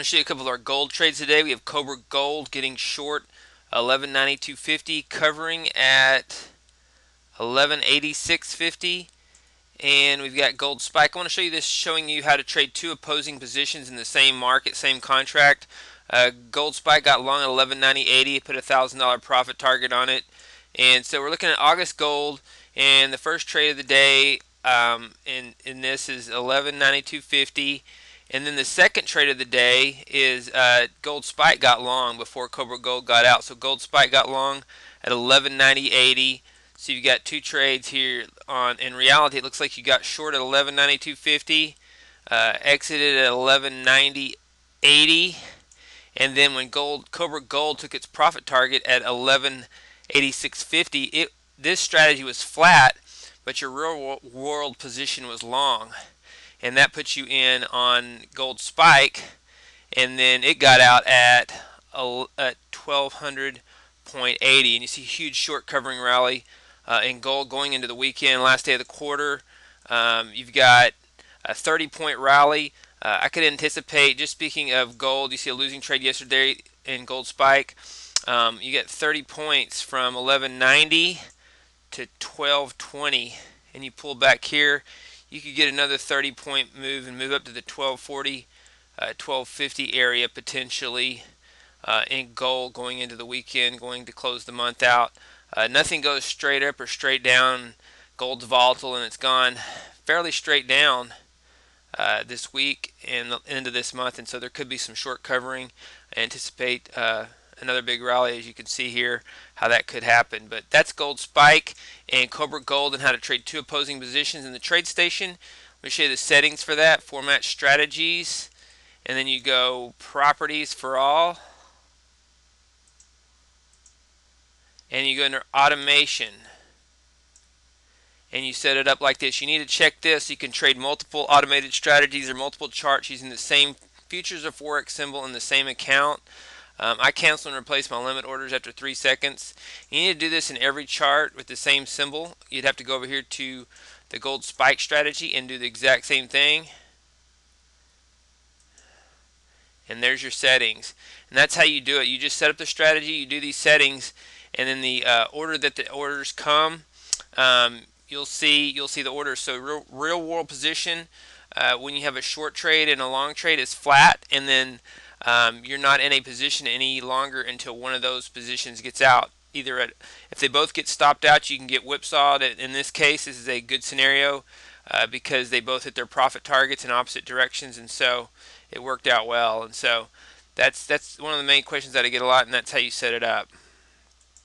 going to show you a couple of our gold trades today. We have Cobra Gold getting short 1192.50, covering at 1186.50. And we've got Gold Spike. I want to show you this showing you how to trade two opposing positions in the same market, same contract. Uh, Gold Spike got long at 1190.80, put a $1,000 profit target on it. And so we're looking at August Gold, and the first trade of the day um, in, in this is 1192.50. And then the second trade of the day is uh, Gold Spike got long before Cobra Gold got out. So Gold Spike got long at 1190.80. So you've got two trades here on. In reality, it looks like you got short at 1192.50, uh, exited at 1190.80, and then when Gold Cobra Gold took its profit target at 1186.50, it this strategy was flat, but your real world position was long and that puts you in on gold spike and then it got out at, at 1200.80 and you see huge short covering rally uh, in gold going into the weekend last day of the quarter. Um, you've got a 30 point rally. Uh, I could anticipate just speaking of gold you see a losing trade yesterday in gold spike. Um, you get 30 points from 1190 to 1220 and you pull back here you could get another 30 point move and move up to the 1240 uh, 1250 area potentially uh, in gold going into the weekend going to close the month out. Uh, nothing goes straight up or straight down. Gold's volatile and it's gone fairly straight down uh, this week and the end of this month and so there could be some short covering. I anticipate uh, another big rally as you can see here how that could happen. But that's gold spike and cobra gold and how to trade two opposing positions in the TradeStation let me show you the settings for that. Format strategies. And then you go properties for all. And you go under automation. And you set it up like this. You need to check this. You can trade multiple automated strategies or multiple charts using the same futures or forex symbol in the same account um, I cancel and replace my limit orders after three seconds. You need to do this in every chart with the same symbol. You'd have to go over here to the gold spike strategy and do the exact same thing. And there's your settings. And that's how you do it. You just set up the strategy, you do these settings, and then the uh, order that the orders come, um, you'll see you'll see the orders. So real, real world position uh, when you have a short trade and a long trade is flat, and then um, you're not in a position any longer until one of those positions gets out. Either at, if they both get stopped out, you can get whipsawed. In this case, this is a good scenario uh, because they both hit their profit targets in opposite directions, and so it worked out well. And so that's that's one of the main questions that I get a lot, and that's how you set it up.